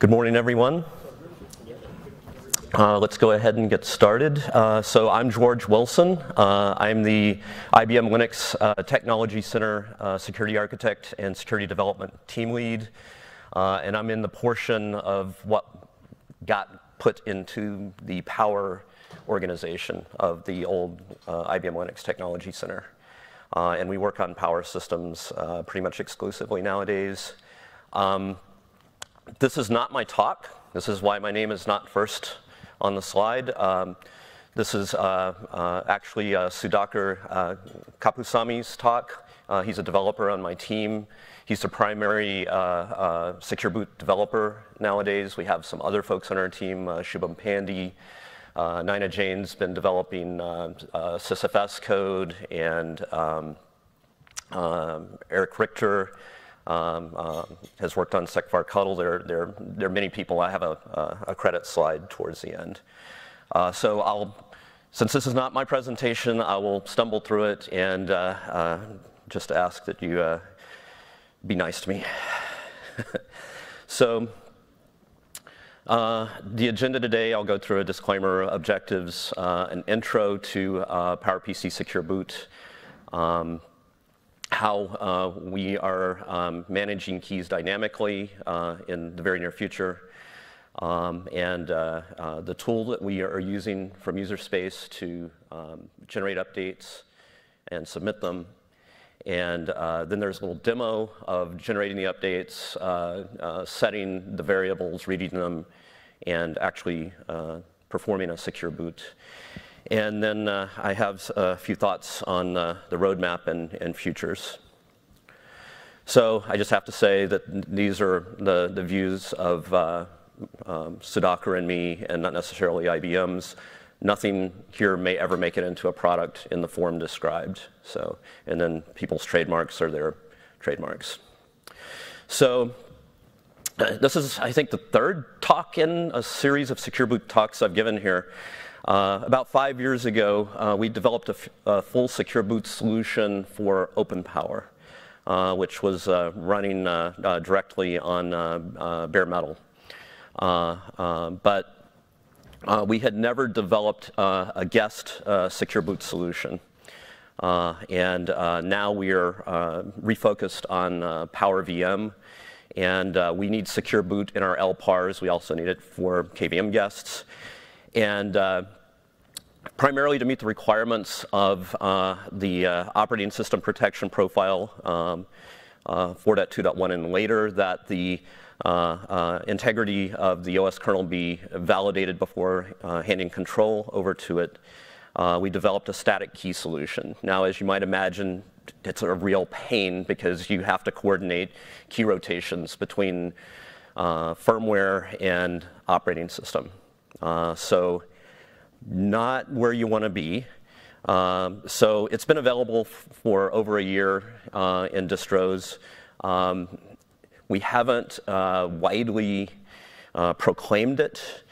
Good morning, everyone. Uh, let's go ahead and get started. Uh, so I'm George Wilson. Uh, I'm the IBM Linux Technology Center Security Architect and Security Development Team Lead. And I'm in the portion of what got put into the power organization of the old IBM Linux Technology Center. And we work on power systems pretty much exclusively nowadays. Um, This is not my talk. This is why my name is not first on the slide. Um, this is uh, uh, actually uh, Sudhakar Kuppusamy's talk. He's a developer on my team. He's the primary Secure Boot developer nowadays. We have some other folks on our team, Shubham Pandey. Nayna Jain's been developing sysfs code, and um, um, Eric Richter Um, um, has worked on secvarctl. There are many people. I have a credit slide towards the end. Uh, so since this is not my presentation, I will stumble through it and uh, uh, just ask that you be nice to me. So the agenda today, I'll go through a disclaimer, objectives, an intro to PowerPC Secure Boot, um, how uh, we are um, managing keys dynamically uh, in the very near future, um, and uh, the tool that we are using from user space to um, generate updates and submit them. And then there's a little demo of generating the updates, setting the variables, reading them, and actually performing a Secure Boot. And then uh, I have uh, a few thoughts on uh, the roadmap and futures. So I just have to say that these are the views of um, Sudhakar and me, and not necessarily IBM's. Nothing here may ever make it into a product in the form described. So, and then people's trademarks are their trademarks. So this is, I think, the third talk in a series of Secure Boot talks I've given here. Uh, about five years ago, uh, we developed a full Secure Boot solution for OpenPower, uh, which was running directly on bare metal. But we had never developed a guest Secure Boot solution. And now we are refocused on PowerVM. And we need Secure Boot in our LPARs. We also need it for KVM guests. And uh, primarily to meet the requirements of uh, the uh, operating system protection profile um, 4.2.1 and later, that the integrity of the OS kernel be validated before handing control over to it, we developed a static key solution. Now, as you might imagine, it's a real pain because you have to coordinate key rotations between firmware and operating system. Uh, so not where you want to be. Um, so it's been available for over a year uh, in distros. Um, we haven't uh, widely proclaimed it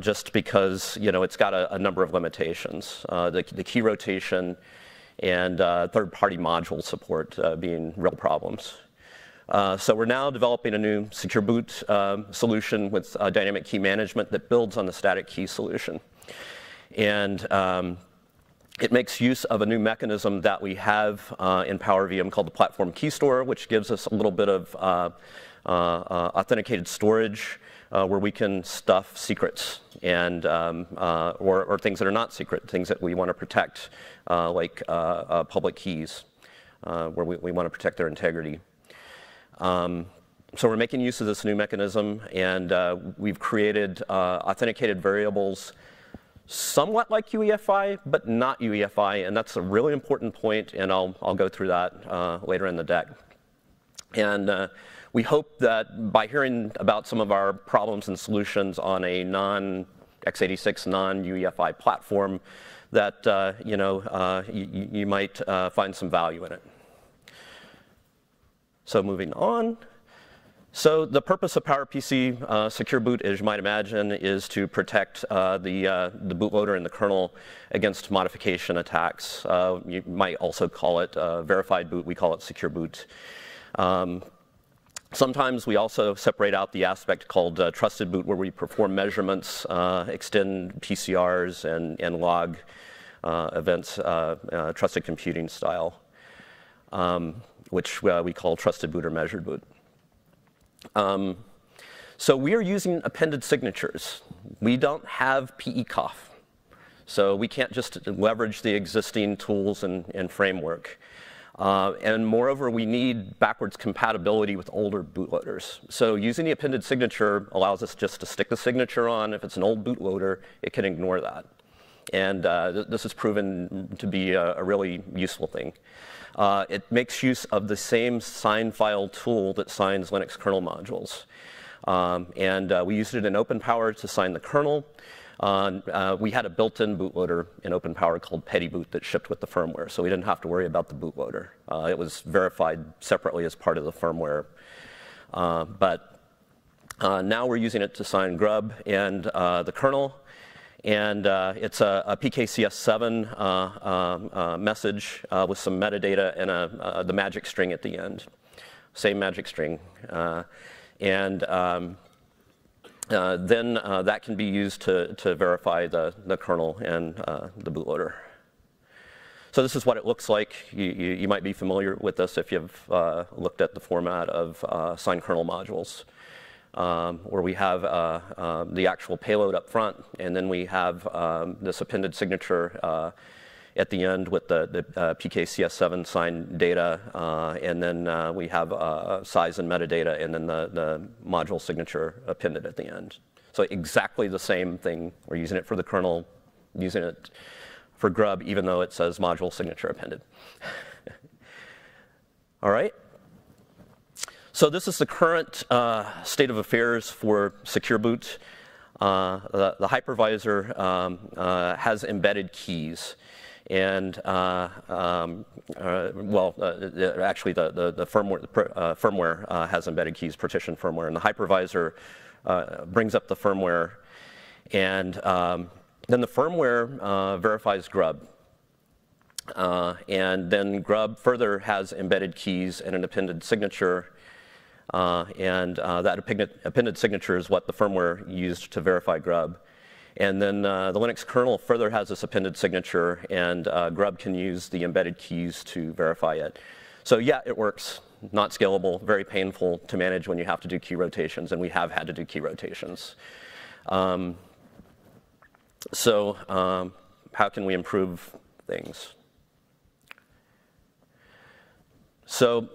just because you know it's got a number of limitations, the key rotation and third-party module support being real problems. Uh, so we're now developing a new Secure Boot um, solution with uh, dynamic key management that builds on the static key solution. And um, it makes use of a new mechanism that we have uh, in PowerVM called the Platform Key Store, which gives us a little bit of authenticated storage where we can stuff secrets and um, or things that are not secret, things that we want to protect, like public keys, where we want to protect their integrity. Um, so we're making use of this new mechanism. And uh, we've created uh, authenticated variables somewhat like UEFI, but not UEFI. And that's a really important point. And I'll go through that uh, later in the deck. And we hope that by hearing about some of our problems and solutions on a non-x86, non-UEFI platform, that you know you, you might find some value in it. So moving on. So the purpose of PowerPC Secure Boot, as you might imagine, is to protect the the bootloader and the kernel against modification attacks. You might also call it verified boot. We call it Secure Boot. Sometimes we also separate out the aspect called uh, trusted boot, where we perform measurements, uh, extend PCRs, and, and log uh, events, uh, uh, trusted computing style, um, which uh, we call trusted boot or measured boot. Um, so we are using appended signatures. We don't have PECOF. So we can't just leverage the existing tools and, and framework. Uh, and moreover, we need backwards compatibility with older bootloaders. So using the appended signature allows us just to stick the signature on. If it's an old bootloader, it can ignore that. And uh, th this has proven to be a, a really useful thing. Uh, it makes use of the same sign file tool that signs Linux kernel modules. Um, and uh, we used it in OpenPower to sign the kernel. Uh, uh, we had a built-in bootloader in OpenPower called Petitboot that shipped with the firmware, so we didn't have to worry about the bootloader. Uh, it was verified separately as part of the firmware. Uh, but now we're using it to sign Grub and the kernel. And it's a, a PKCS7 um, message with some metadata and a, the magic string at the end. Same magic string. and um, uh, then uh, that can be used to, to verify the, the kernel and uh, the bootloader. So this is what it looks like. You, you, you might be familiar with this if you've uh, looked at the format of uh, signed kernel modules, um, where we have uh, um, the actual payload up front, and then we have um, this appended signature at the end with the, the uh, PKCS7 signed data, uh, and then uh, we have uh, size and metadata, and then the, the module signature appended at the end. So exactly the same thing. We're using it for the kernel, using it for Grub, even though it says module signature appended. All right. So this is the current uh, state of affairs for Secure Boot. Uh, the, the, hypervisor um, uh, has embedded keys. And uh, um, uh, well, uh, actually, the, the, the firmware, uh, firmware has embedded keys, partition firmware, and the hypervisor brings up the firmware, and um, then the firmware verifies Grub. and then Grub further has embedded keys and an appended signature, and that appended, appended signature is what the firmware used to verify Grub. And then uh, the Linux kernel further has this appended signature, and uh, Grub can use the embedded keys to verify it. So yeah, it works. Not scalable, very painful to manage when you have to do key rotations, and we have had to do key rotations. Um, so um, how can we improve things? So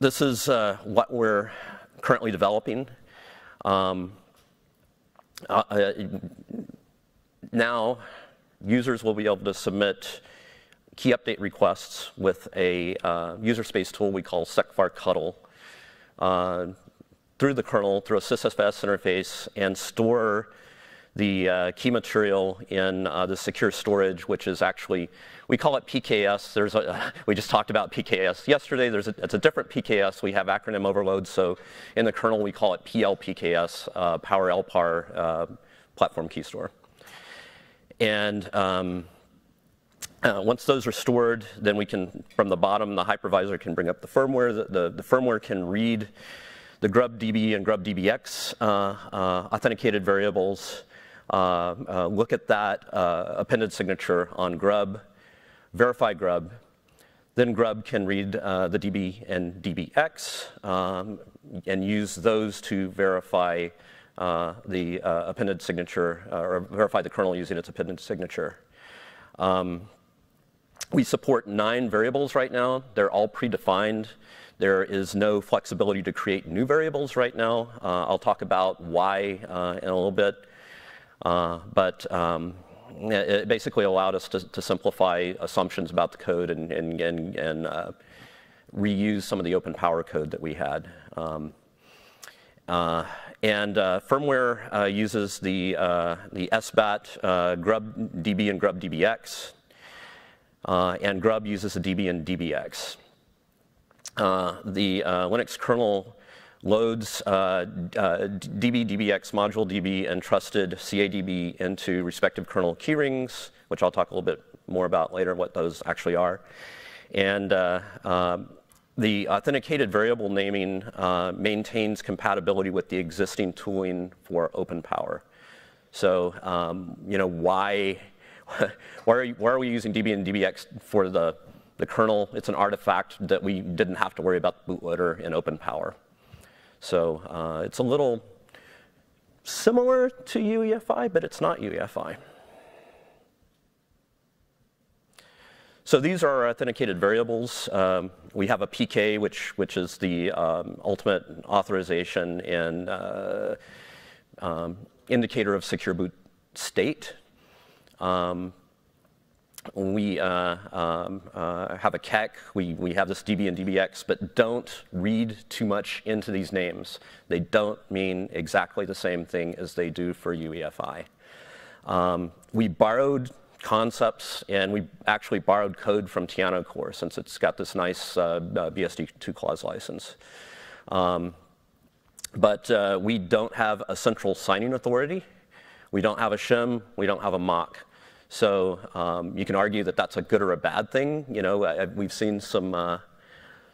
this is uh, what we're currently developing. Um, uh, uh, now, users will be able to submit key update requests with a uh, user space tool we call SecVar uh, through the kernel, through a sysfs interface, and store the uh, key material in uh, the secure storage, which is actually, we call it PKS. There's a, we just talked about PKS yesterday. There's a, it's a different PKS. We have acronym overload. So in the kernel, we call it PLPKS, uh, Power LPAR uh, Platform Key Store. And um, uh, once those are stored, then we can, from the bottom, the hypervisor can bring up the firmware. The, the, the firmware can read the GrubDB and GrubDBX uh, authenticated variables uh, uh, look at that uh, appended signature on Grub, verify Grub, then Grub can read uh, the DB and DBX um, and use those to verify uh, the uh, appended signature or verify the kernel using its appended signature. Um, we support nine variables right now. They're all predefined. There is no flexibility to create new variables right now. I'll talk about why in a little bit. Uh, but um, it basically allowed us to, to, simplify assumptions about the code and, and, and, and uh, reuse some of the open power code that we had. Um, uh, and uh, firmware uh, uses the, the SBAT GrubDB and GrubDBX, and Grub uses the DB and DBX. the Linux kernel loads uh, uh, DB, DBX, module DB, and trusted CADB into respective kernel keyrings, which I'll talk a little bit more about later what those actually are. And uh, um, the authenticated variable naming uh, maintains compatibility with the existing tooling for OpenPower. So, um, you know, why, why, are, why are we using DB and DBX for the, the kernel? It's an artifact that we didn't have to worry about bootloader in OpenPower. So uh, it's a little similar to UEFI, but it's not UEFI. So these are authenticated variables. Um, we have a PK, which, which is the um, ultimate authorization and uh, um, indicator of secure boot state. Um, we uh, um, uh, have a KEK, we, we have this DB and DBX, but don't read too much into these names. They don't mean exactly the same thing as they do for UEFI. Um, we borrowed concepts, and we actually borrowed code from TianoCore since it's got this nice uh, uh BSD2 clause license. Um, but uh, we don't have a central signing authority. We don't have a shim. We don't have a MOK. So um, you can argue that that's a good or a bad thing. You know, I, we've seen some uh,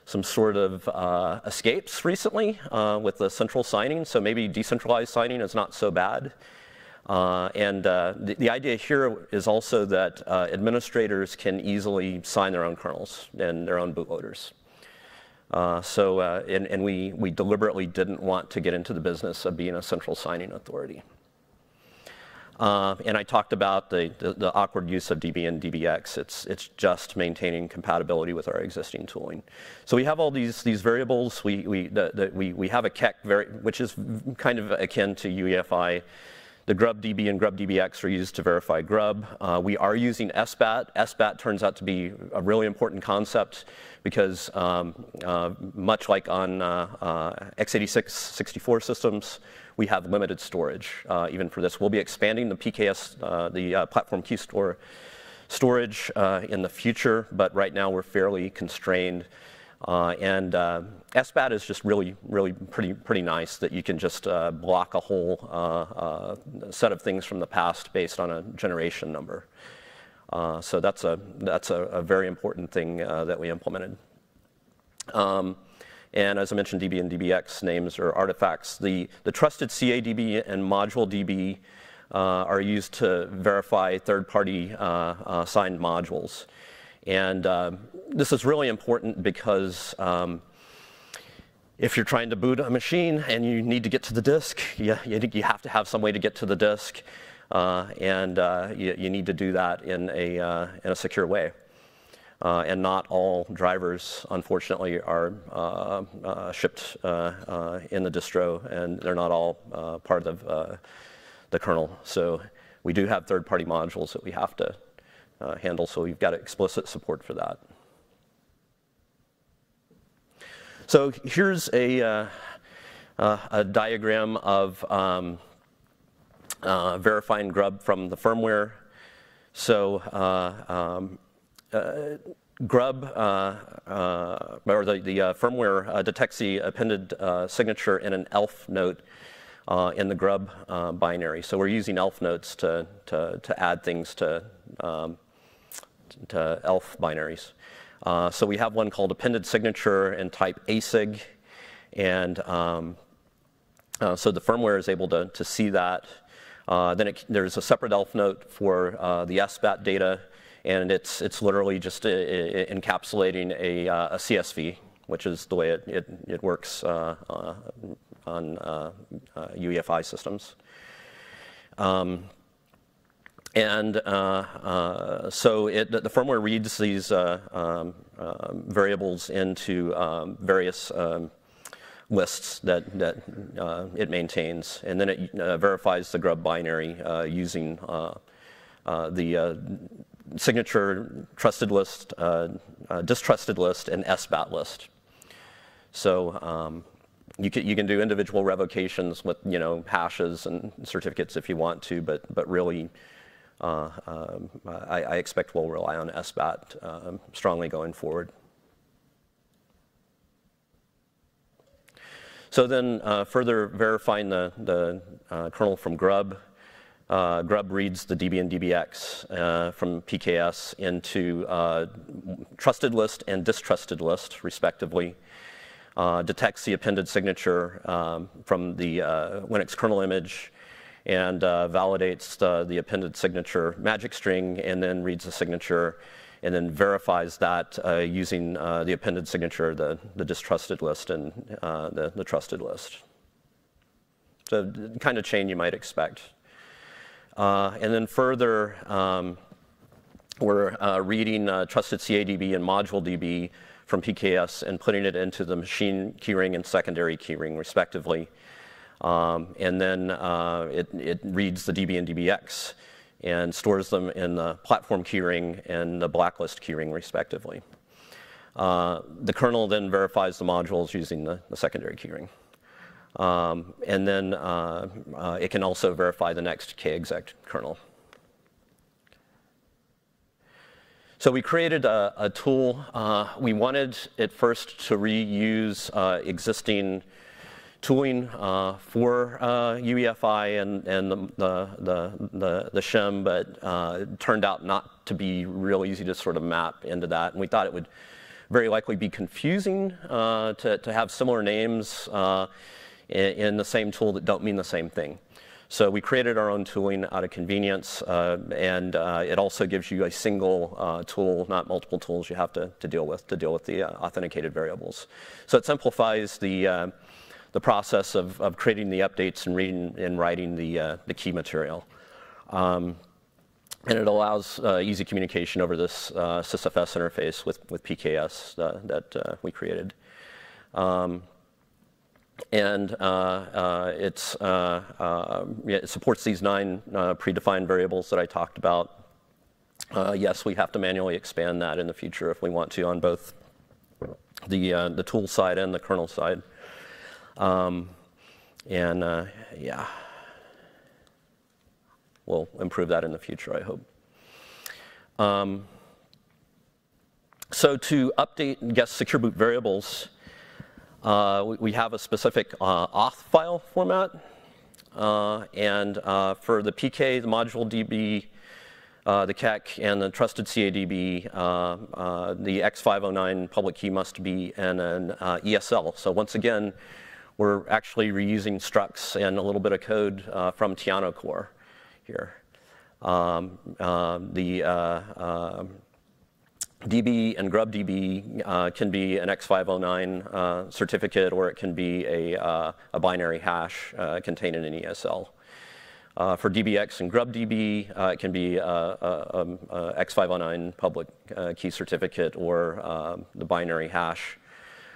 some sort of uh, escapes recently uh, with the central signing. So maybe decentralized signing is not so bad. Uh, and uh, the, the, idea here is also that uh, administrators can easily sign their own kernels and their own bootloaders. So, and, and, we, we deliberately didn't want to get into the business of being a central signing authority. Uh, and I talked about the, the, the, awkward use of DB and DBX. It's, it's just maintaining compatibility with our existing tooling. So we have all these, these variables. We, we, the, the, we, we have a KEK, which is kind of akin to UEFI. The GrubDB and GrubDBX are used to verify Grub. Uh, we are using SBAT. SBAT turns out to be a really important concept because um, uh, much like on uh, uh x86 64 systems, we have limited storage uh, even for this. We'll be expanding the PKS, the platform key store storage in the future, but right now we're fairly constrained and uh, SBAT is just really, really pretty, pretty nice that you can just uh, block a whole uh, uh, set of things from the past based on a generation number. Uh, so that's a, that's a, a very important thing that we implemented. Um, and as I mentioned, DB and DBX names are artifacts. The, the trusted CADB and module DB are used to verify third-party signed modules. And uh, this is really important because um, if you're trying to boot a machine and you need to get to the disk, you, you have to have some way to get to the disk. Uh, and uh, you, you, need to do that in a, uh, in a secure way. Uh, and not all drivers, unfortunately, are uh, uh, shipped in the distro, and they're not all part of the kernel. So we do have third-party modules that we have to uh, handle, so we've got explicit support for that. So here's a, uh, uh, a diagram of um, uh, verifying grub from the firmware. So uh, um, uh, grub, or the, the firmware detects the appended signature in an ELF note uh, in the grub uh, binary. So we're using ELF notes to, to, to add things to um, to ELF binaries. Uh, so we have one called appended signature and type ASIG. And um, uh, so the firmware is able to, to see that. Uh, then it, there's a separate ELF note for uh, the SBAT data, and it's, it's literally just a, uh, a, encapsulating a, uh, a, CSV, which is the way it, it, it works on UEFI systems. Um, and uh, uh, so it, the firmware reads these uh, um, um, variables into um, various um, lists that, that uh, it maintains. And then it uh, verifies the grub binary uh, using the signature trusted list, distrusted list, and SBAT list. So um, you can, you can do individual revocations with you know hashes and certificates if you want to, but, but really uh, um, I, I, expect we'll rely on SBAT um, strongly going forward. So then uh, further verifying the, the uh, kernel from grub, uh, Grub reads the DB and DBX uh, from PKS into trusted list and distrusted list, respectively. Detects the appended signature um, from the Linux kernel image and uh, validates the, appended signature magic string and then reads the signature and then verifies that using the appended signature, the, the distrusted list and the, the trusted list. So the kind of chain you might expect. Uh, and then further, um, we're uh, reading uh, trusted CADB and module DB from PKS and putting it into the machine keyring and secondary keyring, respectively. Um, and then uh, it, it, reads the DB and DBX and stores them in the platform keyring and the blacklist keyring, respectively. Uh, the kernel then verifies the modules using the, the secondary keyring. Um, and then uh, uh, it can also verify the next kexec kernel. So we created a, a tool. Uh, we wanted at first to reuse uh, existing tooling uh, for UEFI uh, and, and the, the, the, the, shim, but it turned out not to be real easy to sort of map into that. And we thought it would very likely be confusing to, to have similar names in the same tool that don't mean the same thing. So we created our own tooling out of convenience, uh, and uh, it also gives you a single uh, tool, not multiple tools you have to, to deal with to deal with the uh, authenticated variables. So it simplifies the uh, the process of, of creating the updates and reading and writing the uh, the key material. Um, and it allows easy communication over this sysfs interface with, with PKS that we created. Um, and uh, uh, uh, it supports these nine predefined variables that I talked about. yes, we have to manually expand that in the future if we want to on both the, the tool side and the kernel side. Um, and yeah, we'll improve that in the future, I hope. Um, so to update and guess secure boot variables, uh, we, we, have a specific uh, auth file format. Uh, and uh, for the PK, the module DB, uh, the KEK, and the trusted CADB, the X509 public key must be in an ESL. So once again, we're actually reusing structs and a little bit of code from TianoCore here. Um, the DB and GrubDB uh, can be an X509 uh, certificate or it can be a, uh, a binary hash uh, contained in an ESL. Uh, for DBX and GrubDB, uh, it can be a, a, a X509 public key certificate or um, the binary hash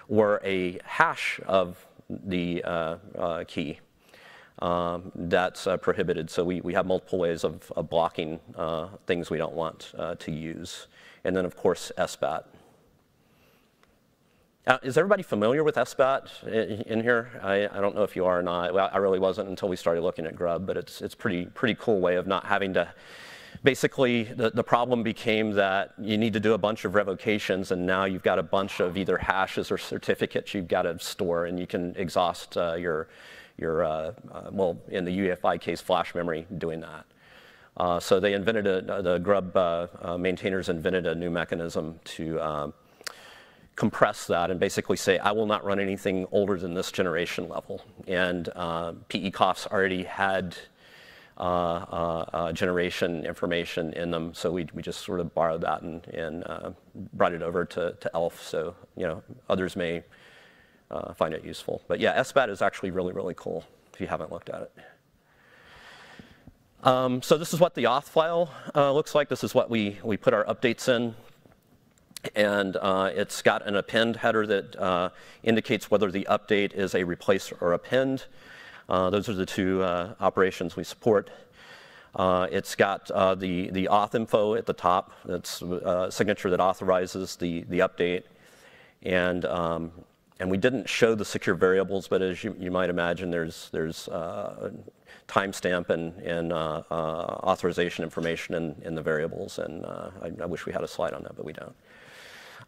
or a hash of the uh, uh, key. Um, that's uh, prohibited. So we, we have multiple ways of, of blocking things we don't want to use and then of course SBAT. Uh, is everybody familiar with SBAT in, in here? I, I, don't know if you are or not. Well, I really wasn't until we started looking at Grub, but it's it's pretty pretty cool way of not having to. Basically, the, the problem became that you need to do a bunch of revocations, and now you've got a bunch of either hashes or certificates you've got to store, and you can exhaust uh, your your uh, uh well, in the UEFI case, flash memory doing that. Uh, so they invented a, the Grub uh, uh, maintainers invented a new mechanism to um, compress that and basically say, I will not run anything older than this generation level. And uh, PECOFs already had generation information in them, so we, we just sort of borrowed that and, and brought it over to, to ELF, so you know others may find it useful. But yeah, SBAT is actually really, really cool if you haven't looked at it. Um, so this is what the auth file uh, looks like. This is what we, we put our updates in. And uh, it's got an append header that uh, indicates whether the update is a replace or append. Uh, those are the two uh, operations we support. Uh, it's got the, the auth info at the top. It's a signature that authorizes the, the update. And um, and we didn't show the secure variables, but as you, you might imagine, there's, there's uh, timestamp and, and uh, uh, authorization information in, in the variables. And I, I, wish we had a slide on that, but we don't.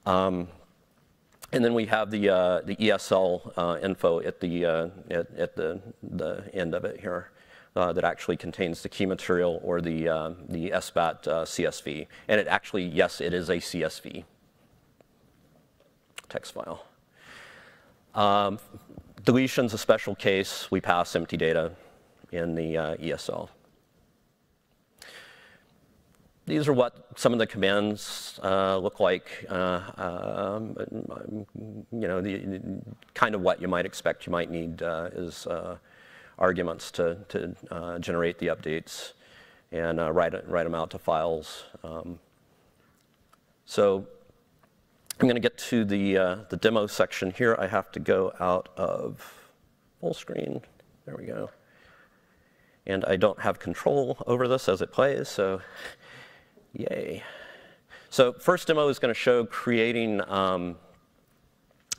Um, and then we have the, uh, the ESL uh, info at, the, at, at, the, the end of it here. uh, that actually contains the key material or the, uh, the SBAT uh, CSV. And it actually, yes, it is a CSV text file. Um, deletion's a special case. We pass empty data in the uh, ESL. These are what some of the commands uh, look like. Uh, um, you know, the, kind of what you might expect. You might need uh, is uh, arguments to, to uh, generate the updates and write, write them out to files. Um, so I'm going to get to the, uh, the demo section here. I have to go out of full screen. There we go. And I don't have control over this as it plays, so yay. So first demo is going to show creating um,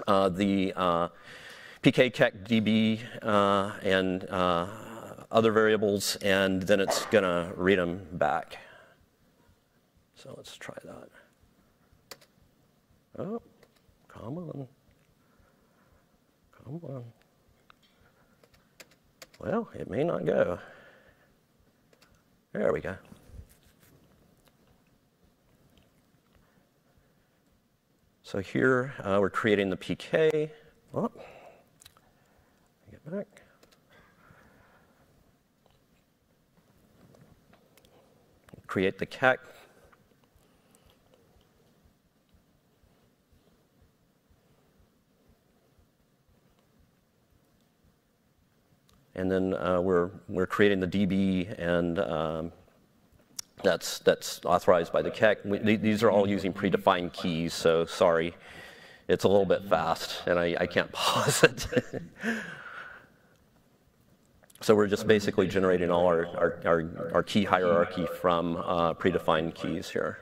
uh, the uh, uh, and uh, other variables, and then it's going to read them back. So let's try that. Oh, come on. Come on. Well, it may not go. There we go. So here uh, we're creating the PK. Oh, get back. Create the CAC. And then uh, we're, we're creating the DB, and um, that's, that's authorized by the. We, these are all using predefined keys, so sorry. It's a little bit fast, and I, I can't pause it. so we're just basically generating all our, our, our, our key hierarchy from uh, predefined keys here.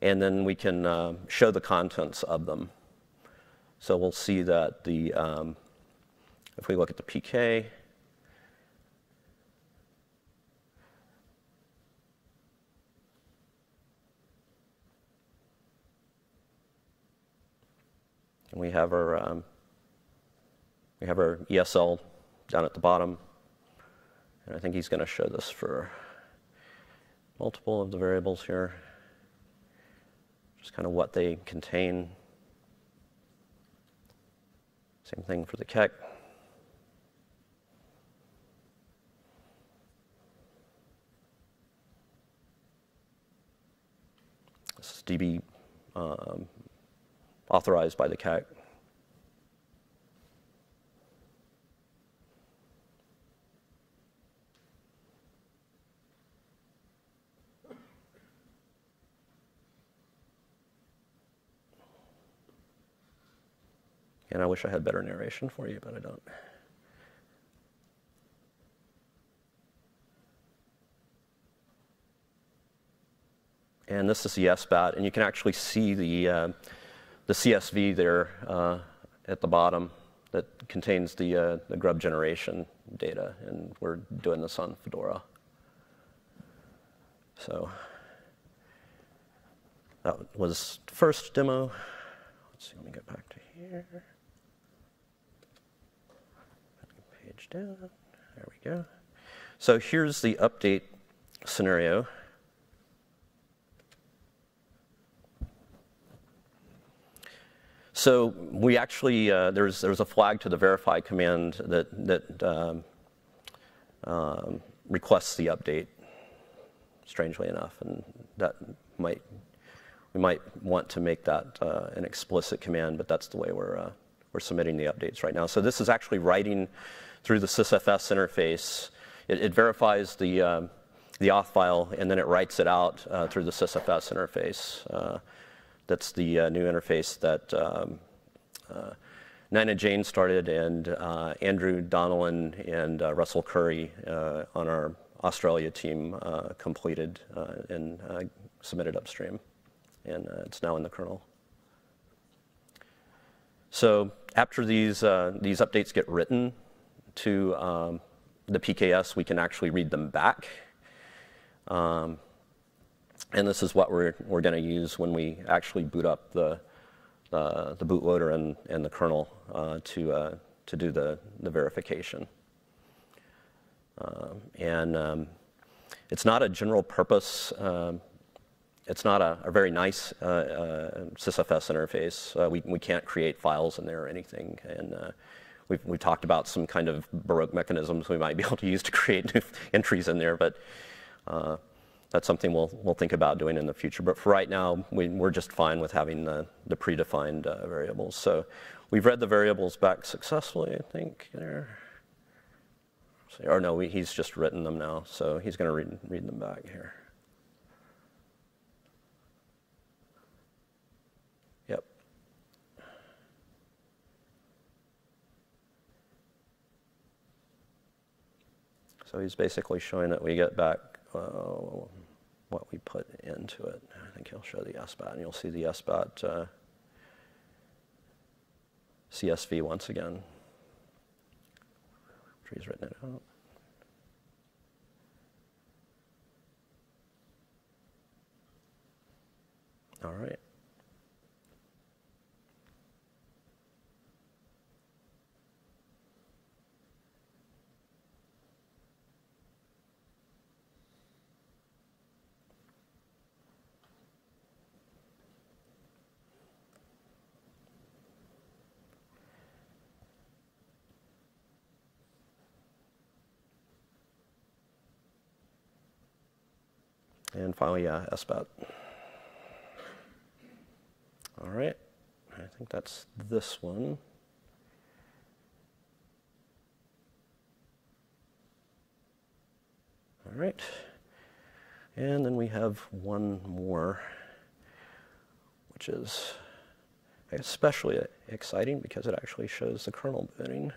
And then we can uh, show the contents of them. So we'll see that the um, if we look at the PK, we have our um, we have our ESL down at the bottom, and I think he's going to show this for multiple of the variables here, just kind of what they contain. Same thing for the KEK. DB um, authorized by the KEK. And I wish I had better narration for you, but I don't. and this is the SBAT, and you can actually see the, uh, the CSV there uh, at the bottom that contains the, uh, the grub generation data, and we're doing this on Fedora. So that was the first demo. Let's see, let me get back to here. Page down, there we go. So here's the update scenario. So we actually, uh, there's, there's a flag to the verify command that, that um, um, requests the update, strangely enough, and that might, we might want to make that uh, an explicit command, but that's the way we're, uh, we're submitting the updates right now. So this is actually writing through the sysfs interface. It, it verifies the, um, the auth file, and then it writes it out uh, through the sysfs interface. That's the uh, new interface that um, uh, Nayna Jain started, and uh, Andrew Donnellan and uh, Russell Currey uh, on our Australia team uh, completed and submitted upstream. And it's now in the kernel. So after these, these updates get written to um, the PKS, we can actually read them back. Um, and this is what we're, we're going to use when we actually boot up the, uh, the bootloader and, and the kernel uh, to, uh, to do the, the verification. and um, it's not a general purpose. Um, it's not a, a very nice uh, uh, sysfs interface. Uh, we, we can't create files in there or anything. And uh, we've, we talked about some kind of Baroque mechanisms we might be able to use to create new entries in there, but uh, that's something we'll, we'll think about doing in the future. But for right now, we, are just fine with having the, the predefined uh, variables. So we've read the variables back successfully, I think. There. Or no, we, he's just written them now, so he's going to read, read them back here. Yep. So he's basically showing that we get back uh, what we put into it. I think he'll show the SBAT, and you'll see the SBAT uh, CSV once again. He's written it out. All right. And finally, yeah, SBAT. All right, I think that's this one. All right, and then we have one more, which is especially exciting because it actually shows the kernel booting.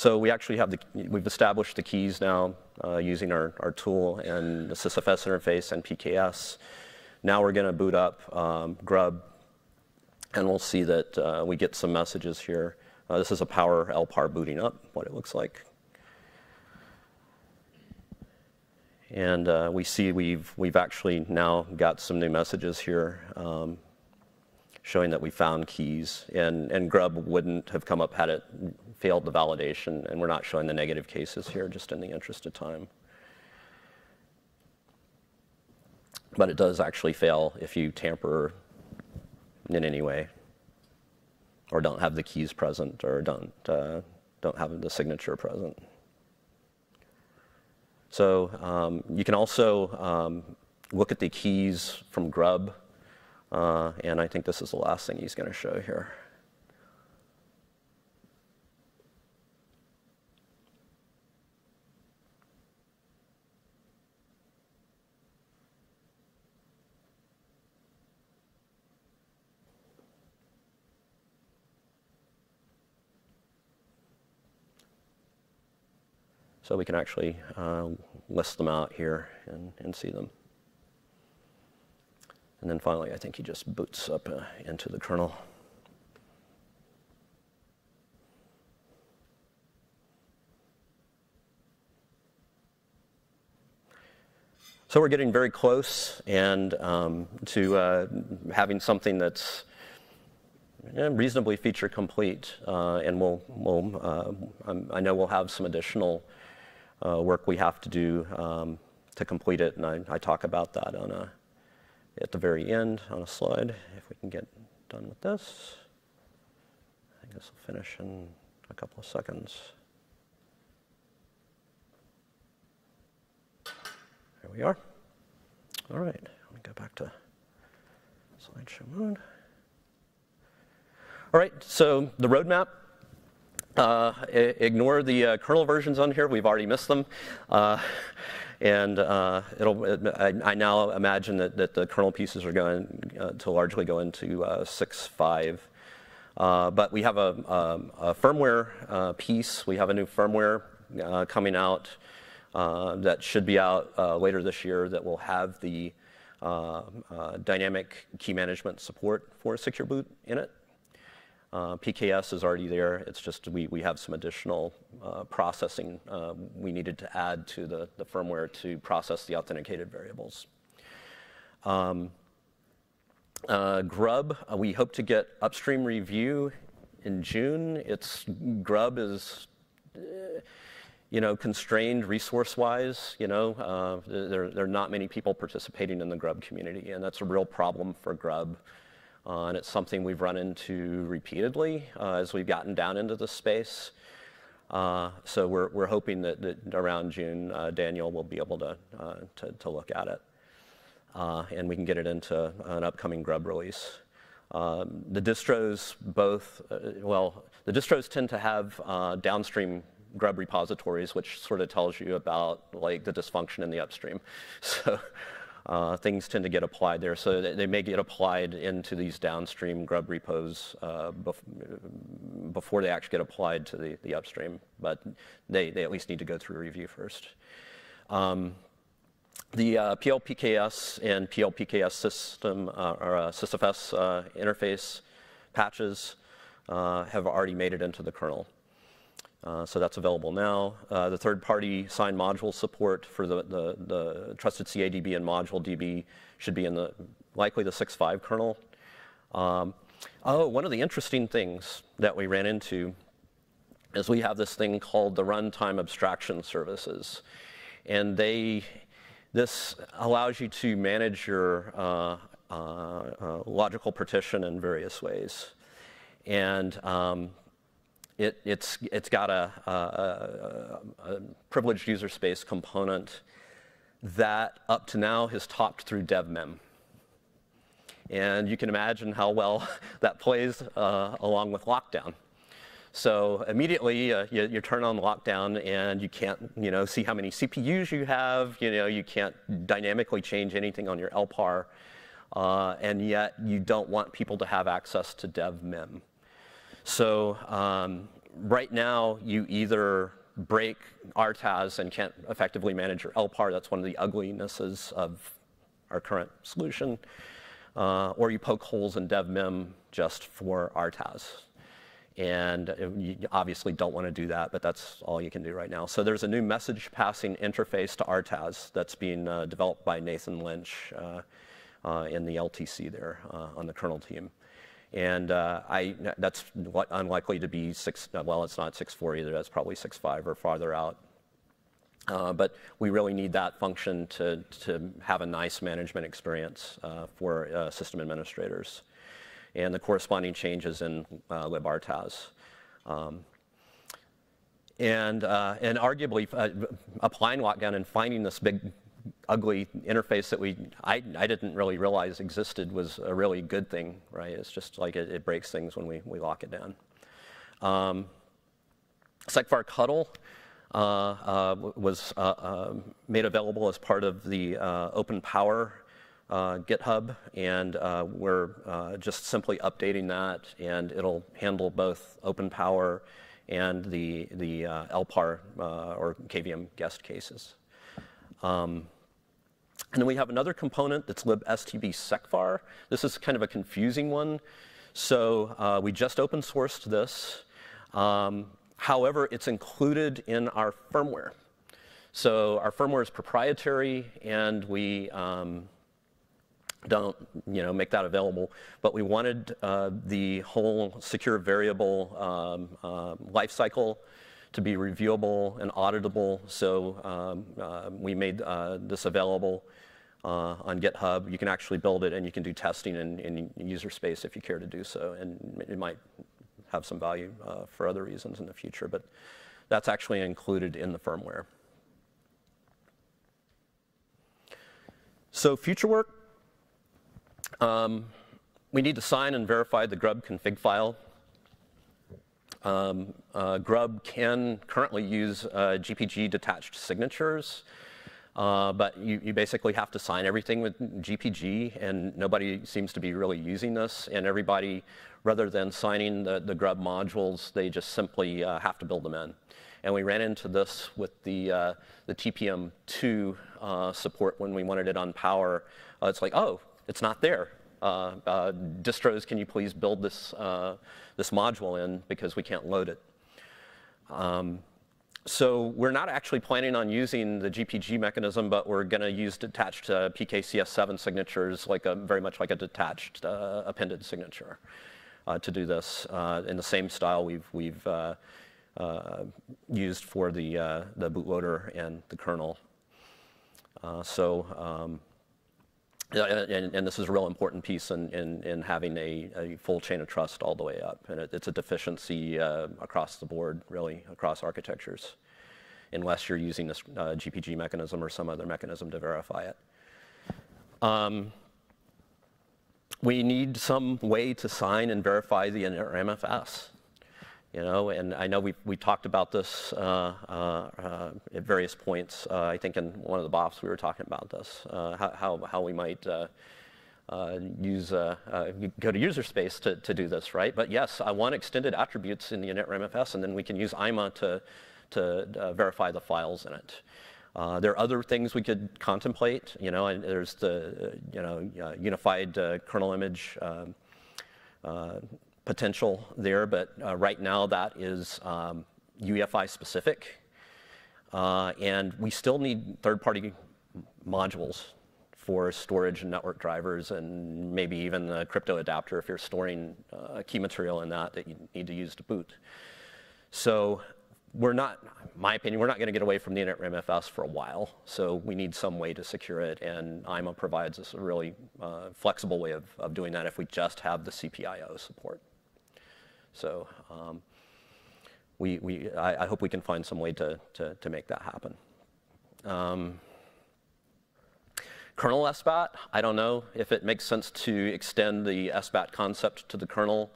So we actually have the, we've established the keys now uh, using our, our tool and the sysfs interface and PKS. Now we're going to boot up um, Grub, and we'll see that uh, we get some messages here. Uh, this is a power LPAR booting up, what it looks like. And uh, we see we've, we've actually now got some new messages here. Um, showing that we found keys. And, and Grub wouldn't have come up had it failed the validation. And we're not showing the negative cases here, just in the interest of time. But it does actually fail if you tamper in any way or don't have the keys present or don't, uh, don't have the signature present. So um, you can also um, look at the keys from Grub uh, and I think this is the last thing he's going to show here. So we can actually uh, list them out here and, and see them. And then finally, I think he just boots up uh, into the kernel. So we're getting very close and um, to uh, having something that's reasonably feature complete, uh, and we'll, we'll uh, I know we'll have some additional uh, work we have to do um, to complete it, and I, I talk about that on a at the very end on a slide, if we can get done with this. I think this will finish in a couple of seconds. There we are. All right, let me go back to slideshow mode. All right, so the roadmap. Uh, ignore the uh, kernel versions on here. We've already missed them. Uh, and uh, it'll, I, I, now imagine that, that the kernel pieces are going uh, to largely go into uh, 6.5. Uh, but we have a, a, a firmware uh, piece. We have a new firmware uh, coming out that should be out later this year that will have the dynamic key management support for secure boot in it. Uh, PKS is already there. It's just we, we have some additional uh, processing uh, we needed to add to the, the firmware to process the authenticated variables. Um, Grub, we hope to get upstream review in June. Its grub is you know, constrained resource-wise. You know, uh, there, there are not many people participating in the Grub community, and that's a real problem for Grub. Uh, and it's something we've run into repeatedly uh, as we've gotten down into the space. Uh, so we're, we're hoping that, that around June, uh, Daniel will be able to, uh, to, to, look at it. and we can get it into an upcoming Grub release. Um, the distros both, well, the distros tend to have downstream grub repositories, which sort of tells you about like the dysfunction in the upstream. So uh, things tend to get applied there. So they, may get applied into these downstream grub repos uh, bef before they actually get applied to the, the upstream, but they, they at least need to go through review first. Um, the uh, PLPKS and PLPKS system uh, or uh, SysFS uh, interface patches uh, have already made it into the kernel. Uh, so that's available now. Uh, the third-party signed module support for the, the, the, trusted CADB and module DB should be in the likely the 6.5 kernel. Um, oh, one of the interesting things that we ran into is we have this thing called the runtime abstraction services, and they this allows you to manage your uh, uh, uh logical partition in various ways. And um, it, it's, it's got a, a, a, a, privileged user space component that up to now has talked through devmem. And you can imagine how well that plays uh, along with lockdown. So immediately uh, you, you, turn on lockdown and you can't you know, see how many CPUs you have, you, know, you can't dynamically change anything on your LPAR, uh, and yet you don't want people to have access to devmem. So um, right now, you either break RTAS and can't effectively manage your LPAR. That's one of the uglinesses of our current solution. Uh, or you poke holes in devmem just for RTAS. And you obviously don't want to do that, but that's all you can do right now. So there's a new message passing interface to RTAS that's being uh, developed by Nathan Lynch uh, uh in the LTC there uh, on the kernel team. And uh, I, that's unlikely to be six, well, it's not 6.4 either, that's probably 6.5 or farther out. Uh, but we really need that function to, to have a nice management experience uh, for uh, system administrators. And the corresponding changes in uh, librtas. Um, and, uh, and arguably, applying lockdown and finding this big ugly interface that we I, I didn't really realize existed was a really good thing, right? It's just like it, it breaks things when we, we lock it down. Um, Cuddle uh, uh, was uh, um, made available as part of the uh, OpenPOWER uh, GitHub, and uh, we're just simply updating that, and it'll handle both OpenPOWER and the, the LPAR or KVM guest cases. Um, and then we have another component that's libstb This is kind of a confusing one. So uh, we just open sourced this. Um, however, it's included in our firmware. So our firmware is proprietary, and we um, don't you know, make that available. But we wanted uh, the whole secure variable um, uh, lifecycle to be reviewable and auditable. So um, uh, we made uh, this available uh, on GitHub. You can actually build it and you can do testing in, in user space if you care to do so. And it might have some value uh, for other reasons in the future, but that's actually included in the firmware. So future work, um, we need to sign and verify the grub config file um, uh, Grub can currently use uh, GPG detached signatures, uh, but you, you, basically have to sign everything with GPG, and nobody seems to be really using this. And everybody, rather than signing the, the Grub modules, they just simply uh, have to build them in. And we ran into this with the, uh, the TPM2 uh, support when we wanted it on Power. it's like, oh, it's not there. Uh, uh, distros, can you please build this, uh, this module in because we can't load it. Um, so we're not actually planning on using the GPG mechanism, but we're going to use detached uh, PKCS7 signatures, like a, very much like a detached uh, appended signature. to do this in the same style we've we've used for the the bootloader and the kernel. And, and, this is a real important piece in in having a full chain of trust all the way up. And it's a deficiency uh, across the board, really, across architectures, unless you're using this uh, GPG mechanism or some other mechanism to verify it. Um, we need some way to sign and verify the MFS. I know we we talked about this uh, uh, at various points. Uh, I think in one of the BOFs we were talking about this, how how we might use go to user space to to do this, right? But yes, I want extended attributes in the initramfs, and then we can use IMA to to verify the files in it. There are other things we could contemplate. You know, and there's the you know uh, unified kernel image um, potential there, but uh, right now that is um, UEFI specific. Uh, and we still need third-party modules for storage and network drivers and maybe even a crypto adapter if you're storing uh, key material in that that you need to use to boot. So we're not, my opinion, we're not going to get away from the initramfs for a while. So we need some way to secure it. And IMA provides us a really flexible way of doing that if we just have the CPIO support. So um, we we I hope we can find some way to make that happen. Um, kernel SBAT, I don't know if it makes sense to extend the SBAT concept to the kernel.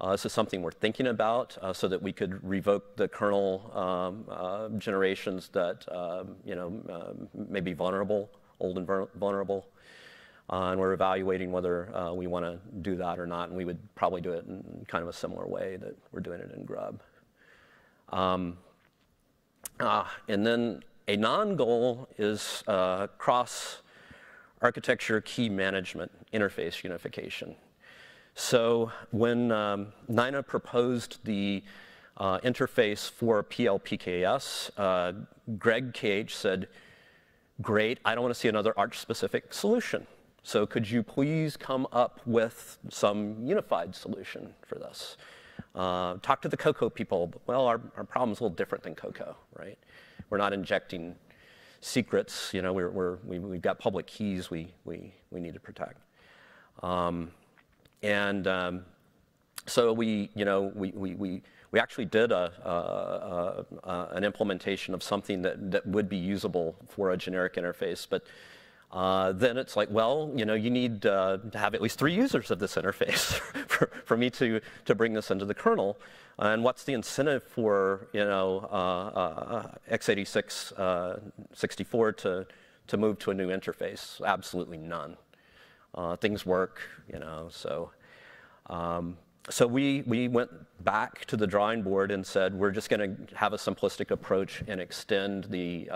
Uh, this is something we're thinking about uh, so that we could revoke the kernel um, uh, generations that you know may be vulnerable, old and vulnerable. Uh, and we're evaluating whether uh, we want to do that or not. And we would probably do it in kind of a similar way that we're doing it in Grub. Um, ah, and then a non-goal is uh, cross-architecture key management interface unification. So when um, Nayna proposed the interface for PLPKS, Greg KH said, "Great, I don't want to see another Arch-specific solution. So could you please come up with some unified solution for this?" Uh, talk to the CoCo people. Well, our problem is a little different than CoCo, right? We're not injecting secrets. You know, we're, we're, we've, got public keys we we, we need to protect. Um, and um, so we you know, we, we, we, we actually did a an implementation of something that, that would be usable for a generic interface. But Uh, then it's like, well, you know, you need uh, to have at least three users of this interface for me to to bring this into the kernel. And what's the incentive for you know, uh, uh x86 64 to to move to a new interface? Absolutely none. Things work. You know, so um, we went back to the drawing board and said, "We're just going to have a simplistic approach and extend the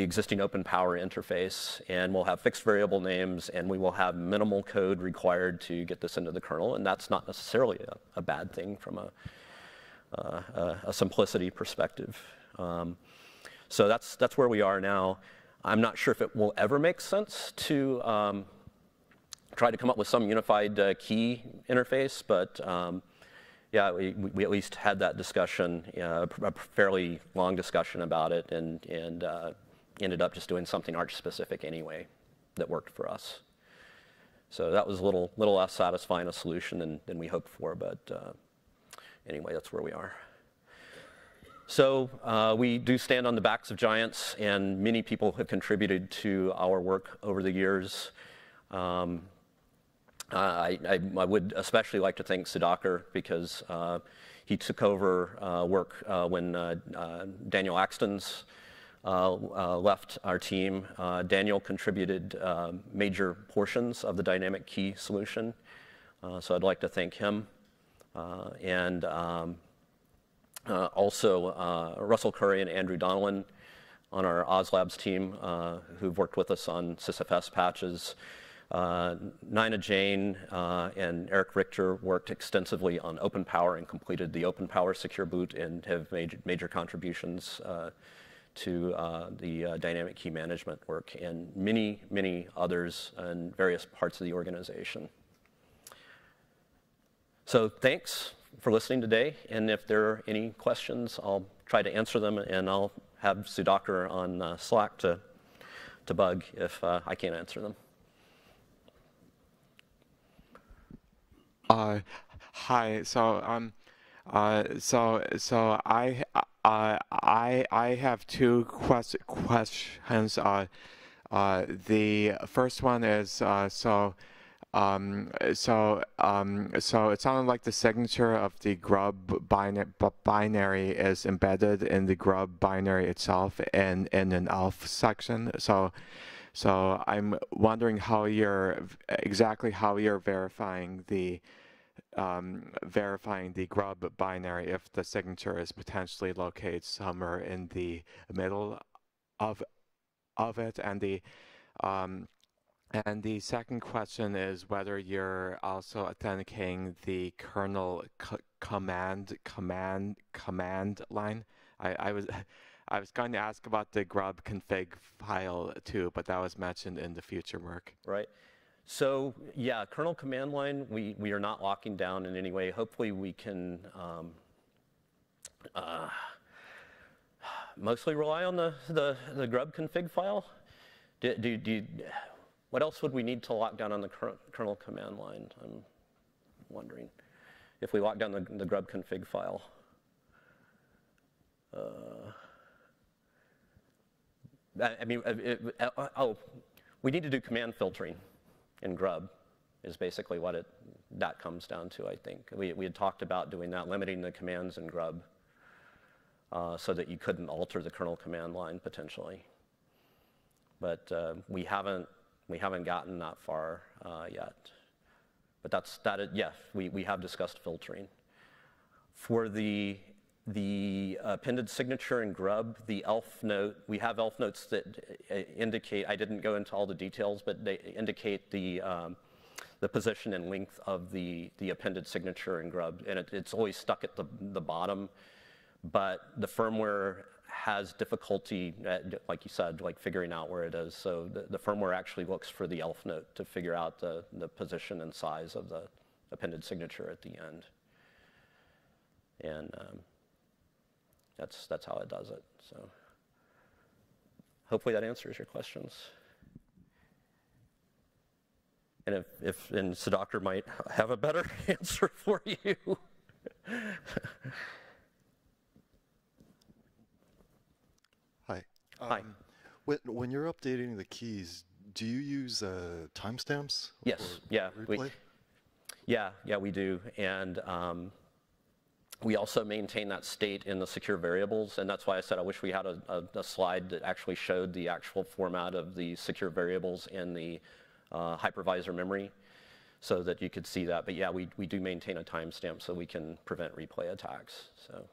existing OpenPOWER interface. And we'll have fixed variable names, and we will have minimal code required to get this into the kernel." And that's not necessarily a bad thing from a simplicity perspective. Um, so that's that's where we are now. I'm not sure if it will ever make sense to um, try to come up with some unified uh, key interface. But um, yeah, we we, at least had that discussion, uh, a fairly long discussion about it, and uh, ended up just doing something Arch-specific anyway that worked for us. So that was a little little less satisfying a solution than than we hoped for. But uh, anyway, that's where we are. So uh, we do stand on the backs of giants, and many people have contributed to our work over the years. Um, I I would especially like to thank Sudhakar because uh, he took over work when Daniel Axtens Uh, uh, left our team. Uh, Daniel contributed major portions of the dynamic key solution. So I'd like to thank him. And um, also Russell Currey and Andrew Donnellan on our OzLabs team who've worked with us on sysfs patches. Nayna Jain and Eric Richter worked extensively on OpenPOWER and completed the OpenPOWER secure boot and have made major contributions to the dynamic key management work and many, many others in various parts of the organization. So thanks for listening today. And if there are any questions, I'll try to answer them, and I'll have Sudhakar on uh, Slack to, to bug if uh, I can't answer them. Uh, hi. So um, uh, so so I uh, I I have two quest questions. Uh, uh, the first one is uh, so. Um, so, um, so it sounded like the signature of the grub binary is embedded in the grub binary itself and in an elf section. So, so I'm wondering how you're exactly how you're verifying the um, verifying the grub binary if the signature is potentially located somewhere in the middle of of it and the um, and the second question is whether you're also authenticating the kernel command command command line. I, I was I was going to ask about the grub config file too, but that was mentioned in the future work. Right. So yeah, kernel command line, we, we are not locking down in any way. Hopefully we can um, uh, mostly rely on the, the, the, grub config file. Do, do, do, what else would we need to lock down on the kernel command line? I'm wondering if we lock down the, the grub config file. Uh, I mean, it, it, uh, oh, we need to do command filtering in grub is basically what it, that comes down to, I think. We, we had talked about doing that, limiting the commands in grub uh, so that you couldn't alter the kernel command line potentially. But uh, we haven't we haven't gotten that far uh, yet. But that's that. Is, yes, we, we have discussed filtering. For the the appended signature in Grub, the ELF note, we have ELF notes that uh, indicate, I didn't go into all the details, but they indicate the, um, the position and length of the, the appended signature in Grub. And it, it's always stuck at the, the bottom, but the firmware has difficulty, at, like you said, like figuring out where it is. So the, the firmware actually looks for the ELF note to figure out the, the position and size of the appended signature at the end. And um, that's, that's how it does it. So hopefully that answers your questions. And if, if and Sudhakar might have a better answer for you. Hi. Hi. Um, when, when you're updating the keys, do you use uh, timestamps? Yes. Yeah. We, yeah. Yeah. We do. And um, we also maintain that state in the secure variables, and that's why I said I wish we had a, a, a slide that actually showed the actual format of the secure variables in the uh, hypervisor memory so that you could see that. But yeah, we, we do maintain a timestamp so we can prevent replay attacks. So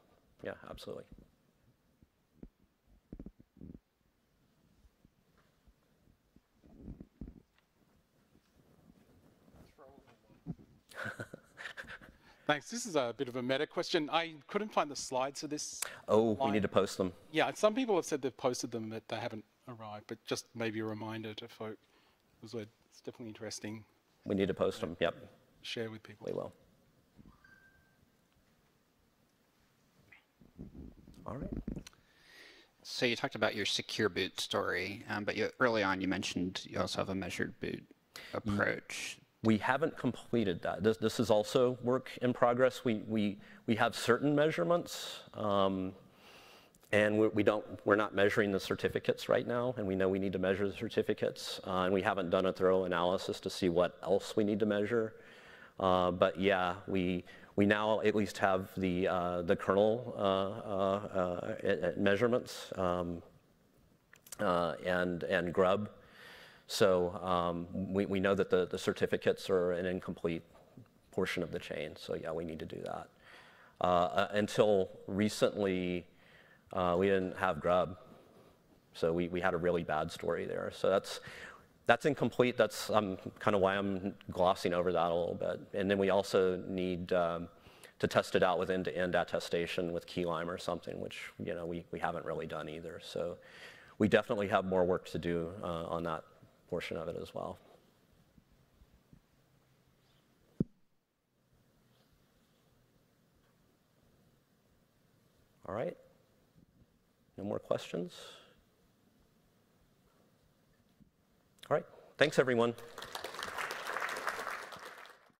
yeah, absolutely. Thanks. This is a bit of a meta question. I couldn't find the slides for this. Oh, line. we need to post them. Yeah, some people have said they've posted them, but they haven't arrived. But just maybe a reminder to folk, because it's definitely interesting. We need to post them. Yep. Share with people. We will. All right. So you talked about your secure boot story, um, but you, early on you mentioned you also have a measured boot approach. We haven't completed that. This, this is also work in progress. We, we, we have certain measurements, um, and we're, we don't, we're not measuring the certificates right now, and we know we need to measure the certificates, uh, and we haven't done a thorough analysis to see what else we need to measure. Uh, but yeah, we, we now at least have the, uh, the kernel uh, uh, uh, measurements um, and, and grub so um, we, we know that the, the certificates are an incomplete portion of the chain. So yeah, we need to do that. Uh, uh until recently, uh, we didn't have Grub. So we, we had a really bad story there. So that's, that's incomplete. That's um, kind of why I'm glossing over that a little bit. And then we also need um, to test it out with end-to-end attestation with Keylime or something, which you know we, we haven't really done either. So we definitely have more work to do uh, on that portion of it as well. All right. No more questions? All right. Thanks, everyone.